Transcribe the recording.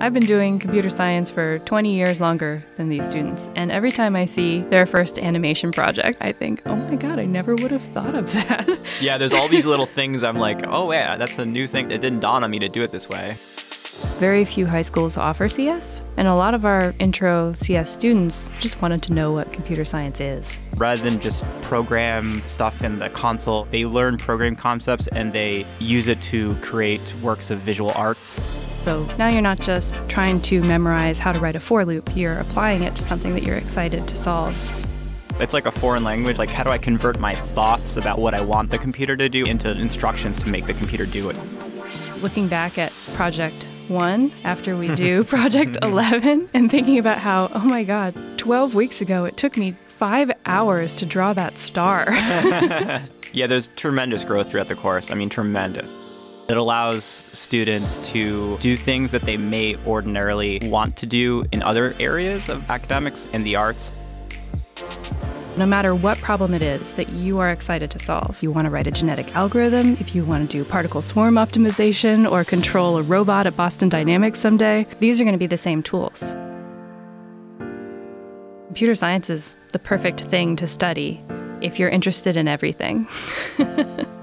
I've been doing computer science for 20 years longer than these students, and every time I see their first animation project, I think, oh my god, I never would have thought of that. Yeah, there's all these little things I'm like, oh yeah, that's a new thing. It didn't dawn on me to do it this way. Very few high schools offer CS, and a lot of our intro CS students just wanted to know what computer science is. Rather than just program stuff in the console, they learn program concepts and they use it to create works of visual art. So now you're not just trying to memorize how to write a for loop, you're applying it to something that you're excited to solve. It's like a foreign language. Like, how do I convert my thoughts about what I want the computer to do into instructions to make the computer do it? Looking back at Project 1 after we do Project 11 and thinking about how, oh my God, 12 weeks ago it took me five hours to draw that star. yeah, there's tremendous growth throughout the course. I mean, tremendous. It allows students to do things that they may ordinarily want to do in other areas of academics and the arts. No matter what problem it is that you are excited to solve, you want to write a genetic algorithm, if you want to do particle swarm optimization, or control a robot at Boston Dynamics someday, these are going to be the same tools. Computer science is the perfect thing to study if you're interested in everything.